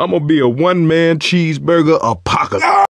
I'm gonna be a one man cheeseburger apocalypse.